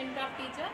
And craft teacher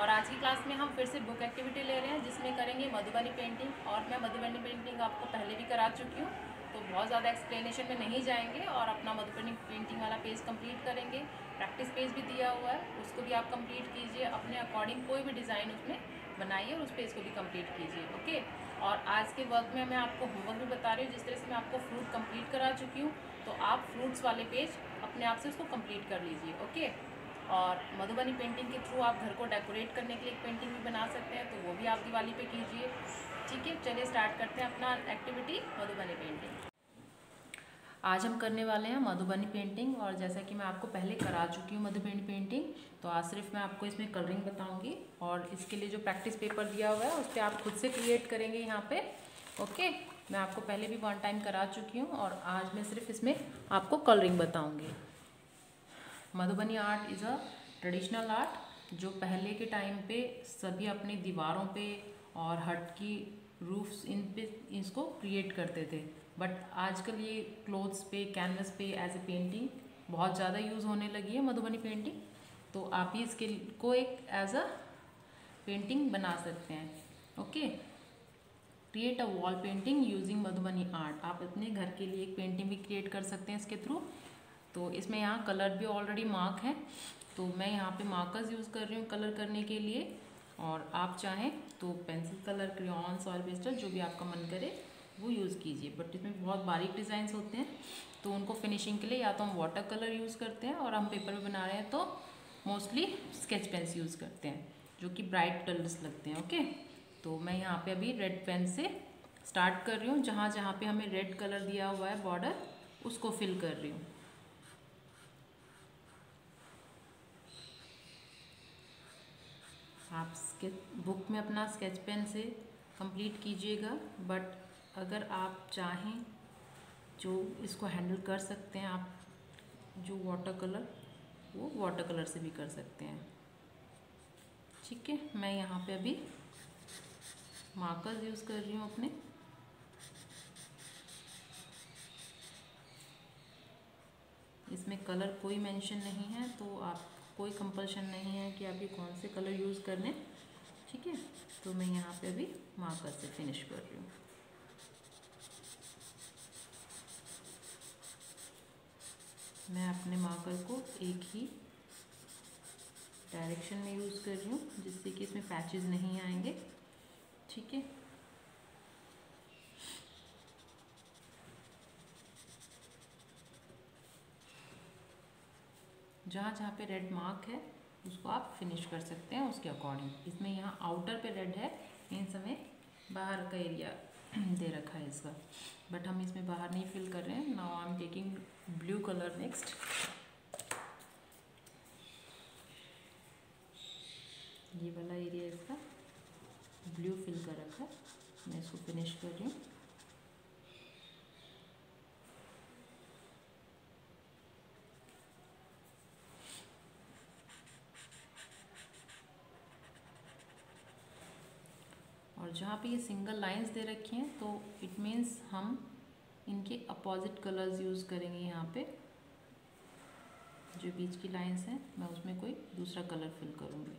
और आज की क्लास में हम फिर से बुक एक्टिविटी ले रहे हैं, जिसमें करेंगे मधुबनी पेंटिंग और मैं मधुबनी पेंटिंग आपको पहले भी करा चुकी हूँ तो बहुत ज़्यादा एक्सप्लेनेशन में नहीं जाएँगे और अपना मधुबनी पेंटिंग वाला पेज कंप्लीट करेंगे। प्रैक्टिस पेज भी दिया हुआ है, उसको भी आप कंप्लीट कीजिए, अपने अकॉर्डिंग कोई भी डिज़ाइन उसमें बनाइए और उस पेज को भी कंप्लीट कीजिए ओके और आज के वर्क में मैं आपको होमवर्क भी बता रही हूँ, जिस तरह से मैं आपको फ्रूट कंप्लीट करा चुकी हूँ तो आप फ्रूट्स वाले पेज अपने आप से उसको कंप्लीट कर लीजिए ओके और मधुबनी पेंटिंग के थ्रू आप घर को डेकोरेट करने के लिए एक पेंटिंग भी बना सकते हैं तो वो भी आप दिवाली पे कीजिए। ठीक है, चलिए स्टार्ट करते हैं अपना एक्टिविटी मधुबनी पेंटिंग आज हम करने वाले हैं मधुबनी पेंटिंग और जैसा कि मैं आपको पहले करा चुकी हूँ मधुबनी पेंटिंग तो आज सिर्फ़ मैं आपको इसमें कलरिंग बताऊँगी और इसके लिए जो प्रैक्टिस पेपर दिया हुआ है, उस पर आप खुद से क्रिएट करेंगे यहाँ पे। ओके, मैं आपको पहले भी वन टाइम करा चुकी हूँ और आज मैं सिर्फ़ इसमें आपको कलरिंग बताऊँगी। Madhubani art is a traditional art जो पहले के टाइम पे सभी अपनी दीवारों पे और हट की रूफ्स इन पे इसको क्रिएट करते थे। बट आजकल ये क्लोथ्स पे कैनवस पे एज ए पेंटिंग बहुत ज़्यादा यूज़ होने लगी है मधुबनी पेंटिंग तो आप ही इसके को एक एज अ पेंटिंग बना सकते हैं। Okay create a wall painting using Madhubani art आप अपने घर के लिए एक पेंटिंग भी क्रिएट कर सकते हैं इसके थ्रू तो इसमें यहाँ कलर भी ऑलरेडी मार्क है। तो मैं यहाँ पे मार्कर्स यूज़ कर रही हूँ कलर करने के लिए। और आप चाहें तो पेंसिल कलर क्रियॉन्स और पेस्टर जो भी आपका मन करे, वो यूज़ कीजिए। बट इसमें बहुत बारीक डिज़ाइंस होते हैं। तो उनको फिनिशिंग के लिए या तो हम वाटर कलर यूज़ करते हैं और हम पेपर में बना रहे हैं तो मोस्टली स्केच पेन्स यूज़ करते हैं, जो कि ब्राइट कलर्स लगते हैं ओके तो मैं यहाँ पे अभी रेड पेन से स्टार्ट कर रही हूँ। जहाँ जहाँ पे हमें रेड कलर दिया हुआ है बॉर्डर उसको फिल कर रही हूँ। आप स्केच बुक में अपना स्केच पेन से कंप्लीट कीजिएगा बट अगर आप चाहें जो इसको हैंडल कर सकते हैं, आप जो वाटर कलर वो वाटर कलर से भी कर सकते हैं। ठीक है, मैं यहाँ पे अभी मार्कर्स यूज़ कर रही हूँ अपने। इसमें कलर कोई मेंशन नहीं है तो आप कोई कंपल्शन नहीं है कि ये कौन से कलर यूज़ कर लें, ठीक है? तो मैं यहाँ पे अभी मार्कर से फिनिश कर रही हूँ। मैं अपने मार्कर को एक ही डायरेक्शन में यूज़ कर रही हूँ, जिससे कि इसमें पैचेस नहीं आएँगे, ठीक है? जहाँ जहाँ पे रेड मार्क है, उसको आप फिनिश कर सकते हैं उसके अकॉर्डिंग इसमें यहाँ आउटर पे रेड है, इन समय बाहर का एरिया दे रखा है इसका. बट हम इसमें बाहर नहीं फिल कर रहे हैं. Now I am taking blue colour next ये वाला एरिया इसका ब्लू फिल कर रखा है. मैं इसको फिनिश कर रही हूँ. और जहाँ पे ये सिंगल लाइंस दे रखी हैं तो इट मीन्स हम इनके अपोजिट कलर्स यूज़ करेंगे यहाँ पे। जो बीच की लाइंस हैं, मैं उसमें कोई दूसरा कलर फिल करूँगी।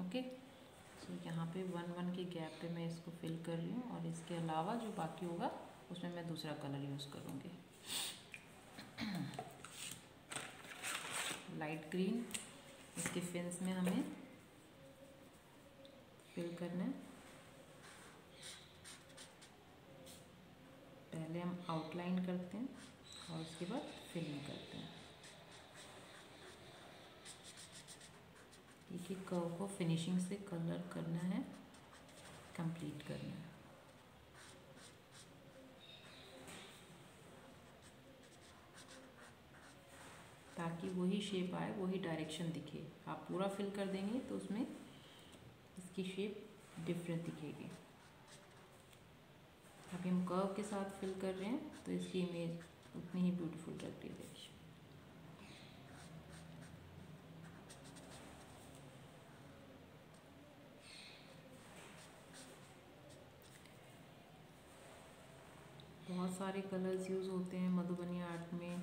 ओके तो यहाँ पे वन वन के गैप पे मैं इसको फिल कर रही हूँ और इसके अलावा जो बाकी होगा, उसमें मैं दूसरा कलर यूज़ करूँगी। लाइट ग्रीन इसके फिन्स में हमें फिल करना है। पहले हम आउटलाइन करते हैं और उसके बाद फिलिंग करते हैं। एक एक कर्व को फिनिशिंग से कलर करना है कंप्लीट करना है। ताकि वही शेप आए, वही डायरेक्शन दिखे। आप पूरा फिल कर देंगे तो उसमें इसकी शेप डिफरेंट दिखेगी। अभी हम कर्व के साथ फिल कर रहे हैं तो इसकी इमेज उतनी ही ब्यूटीफुल लग रही है बहुत सारे कलर्स यूज़ होते हैं मधुबनी आर्ट में,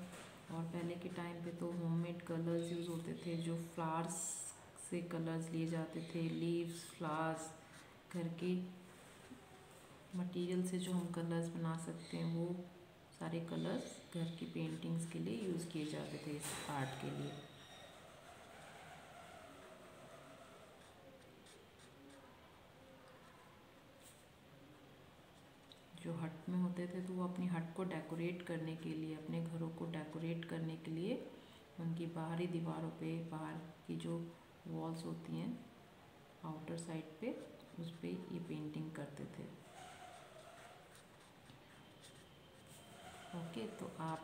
और पहले के टाइम पे तो होममेड कलर्स यूज़ होते थे, जो फ्लावर्स से कलर्स लिए जाते थे लीव्स फ्लावर्स घर के मटेरियल से जो हम कलर्स बना सकते हैं, वो सारे कलर्स घर की पेंटिंग्स के लिए यूज़ किए जाते थे इस आर्ट के लिए। जो हट में होते थे तो वो अपनी हट को डेकोरेट करने के लिए, अपने घरों को डेकोरेट करने के लिए उनकी बाहरी दीवारों पे बाहर की जो वॉल्स होती हैं आउटर साइड पे, उस पर ये पेंटिंग करते थे। ओके तो आप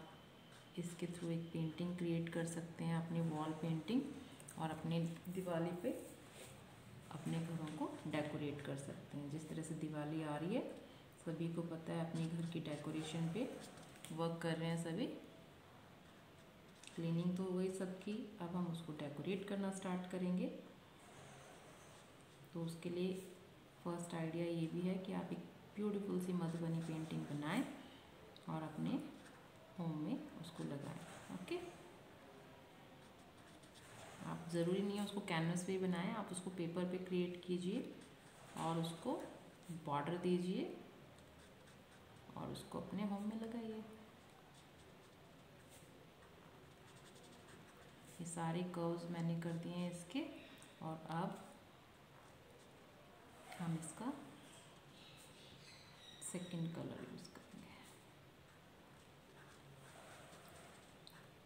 इसके थ्रू एक पेंटिंग क्रिएट कर सकते हैं, अपनी वॉल पेंटिंग और अपने दिवाली पे अपने घरों को डेकोरेट कर सकते हैं। जिस तरह से दिवाली आ रही है, सभी को पता है, अपने घर की डेकोरेशन पे वर्क कर रहे हैं सभी। क्लीनिंग तो हो गई सबकी। अब हम उसको डेकोरेट करना स्टार्ट करेंगे। तो उसके लिए फ़र्स्ट आइडिया ये भी है कि आप एक ब्यूटीफुल सी मधुबनी पेंटिंग बनाएँ और अपने होम में उसको लगाएँ ओके आप ज़रूरी नहीं है उसको कैनवस पे बनाएँ, आप उसको पेपर पे क्रिएट कीजिए और उसको बॉर्डर दीजिए और उसको अपने होम में लगाइए। ये सारे कर्व्स मैंने कर दिए हैं इसके। और अब हम इसका सेकंड कलर यूज़ करेंगे।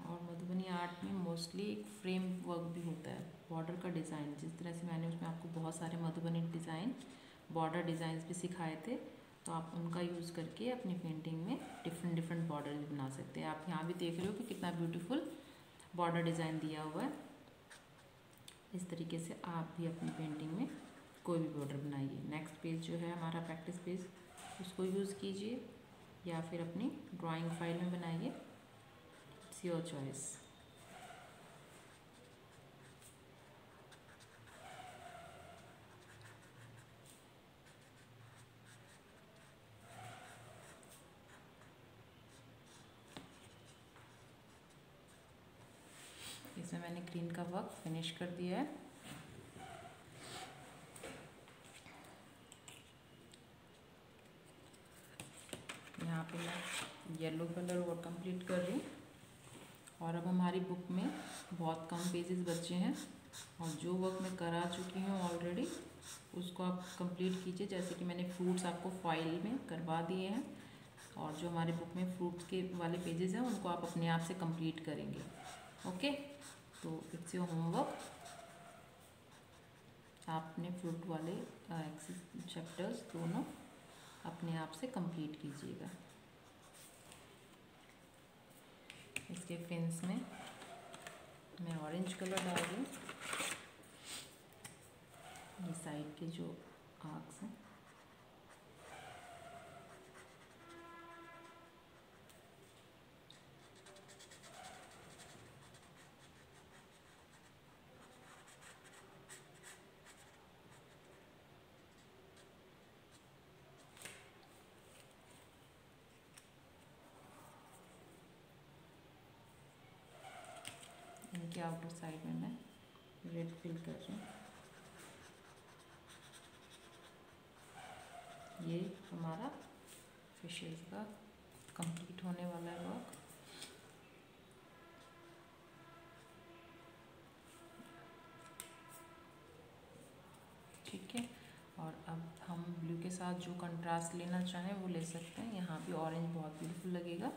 और मधुबनी आर्ट में मोस्टली एक फ्रेम वर्क भी होता है बॉर्डर का डिज़ाइन जिस तरह से मैंने उसमें आपको बहुत सारे मधुबनी डिज़ाइन बॉर्डर डिज़ाइंस भी सिखाए थे तो आप उनका यूज़ करके अपनी पेंटिंग में डिफरेंट डिफरेंट बॉर्डर बना सकते हैं। आप यहाँ भी देख रहे हो कि कितना ब्यूटीफुल बॉर्डर डिज़ाइन दिया हुआ है। इस तरीके से आप भी अपनी पेंटिंग में कोई भी बॉर्डर बनाइए। नेक्स्ट पेज जो है हमारा प्रैक्टिस पेज उसको यूज़ कीजिए या फिर अपनी ड्राइंग फ़ाइल में बनाइए। इट्स योर चॉइस इसमें मैंने ग्रीन का वर्क फिनिश कर दिया है। यहाँ पे मैं येलो कलर और कंप्लीट कर रही हूँ। और अब हमारी बुक में बहुत कम पेजेस बचे हैं। और जो वर्क मैं करा चुकी हूँ ऑलरेडी उसको आप कंप्लीट कीजिए। जैसे कि मैंने फ्रूट्स आपको फ़ाइल में करवा दिए हैं। और जो हमारे बुक में फ्रूट्स के वाले पेजेस हैं, उनको आप अपने आप से कंप्लीट करेंगे। ओके तो योर होमवर्क आपने फ्रूट वाले चैप्टर्स दोनों अपने आप से कंप्लीट कीजिएगा। इसके फिंस में मैं ऑरेंज कलर डाल हूँ। ये साइड के जो आर्क्स हैं। इनके आउटर साइड में मैं रेड फिल कर रही हूँ। ये हमारा फिशेस का कंप्लीट होने वाला है वर्क ठीक है? और अब हम ब्लू के साथ जो कंट्रास्ट लेना चाहें, वो ले सकते हैं। यहाँ भी ऑरेंज बहुत ब्यूटीफुल लगेगा।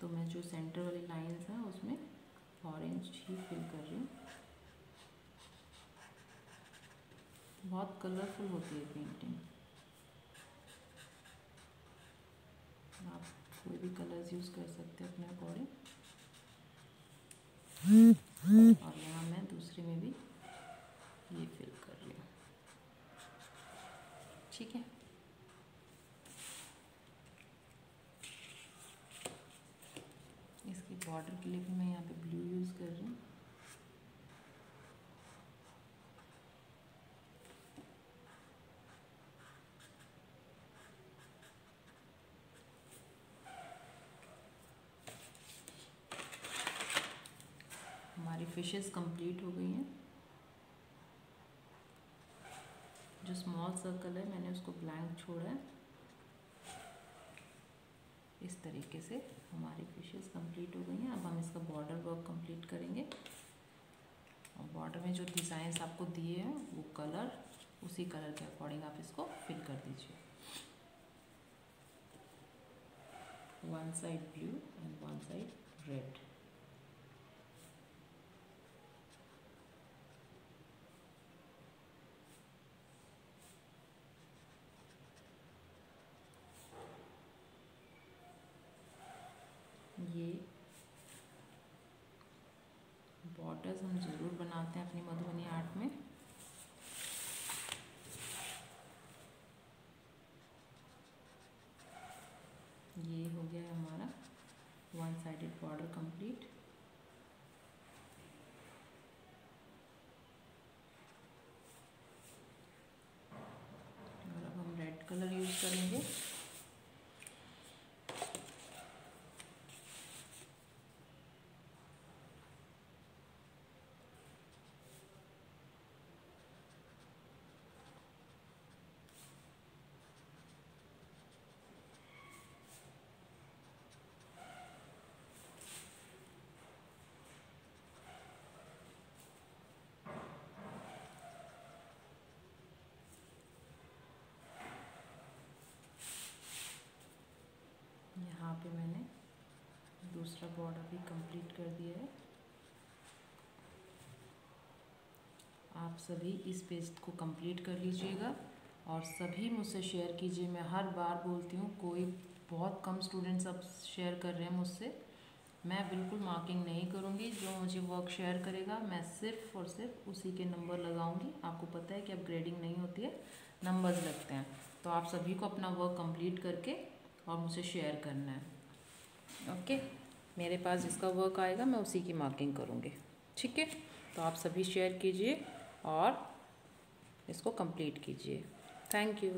तो मैं जो सेंटर वाली लाइंस हैं, उसमें ऑरेंज ही फिल कर रही हूँ। बहुत कलरफुल होती है पेंटिंग आप कोई भी कलर्स यूज़ कर सकते हैं अपने अकॉर्डिंग और यहाँ मैं दूसरे में भी ये फिल कर रही हूँ ठीक है इसकी बॉर्डर के लिए भी मैं यहाँ पे ब्लू यूज़ कर रही हूँ। हमारी फिशेस कंप्लीट हो गई हैं। जो स्मॉल सर्कल है, मैंने उसको ब्लैंक छोड़ा है। इस तरीके से हमारी फिशेस कंप्लीट हो गई हैं। अब हम इसका बॉर्डर वर्क कंप्लीट करेंगे। और बॉर्डर में जो डिज़ाइन आपको दिए हैं, वो कलर उसी कलर के अकॉर्डिंग आप इसको फिल कर दीजिए। One side blue and one side red ये बॉर्डर्स हम ज़रूर बनाते हैं अपनी मधुबनी आर्ट में। ये हो गया हमारा वन साइडेड बॉर्डर कंप्लीट और अब हम रेड कलर यूज़ करेंगे यहाँ पे मैंने दूसरा बॉर्डर भी कंप्लीट कर दिया है। आप सभी इस पेज को कंप्लीट कर लीजिएगा और सभी मुझसे शेयर कीजिए। मैं हर बार बोलती हूँ, कोई बहुत कम स्टूडेंट्स अब शेयर कर रहे हैं मुझसे। मैं बिल्कुल मार्किंग नहीं करूँगी। जो मुझे वर्क शेयर करेगा, मैं सिर्फ़ और सिर्फ़ उसी के नंबर लगाऊँगी। आपको पता है कि अब ग्रेडिंग नहीं होती है नंबर्स लगते हैं। तो आप सभी को अपना वर्क कंप्लीट करके और मुझे शेयर करना है। ओके मेरे पास जिसका वर्क आएगा, मैं उसी की मार्किंग करूँगी। ठीक है? तो आप सभी शेयर कीजिए और इसको कंप्लीट कीजिए। Thank you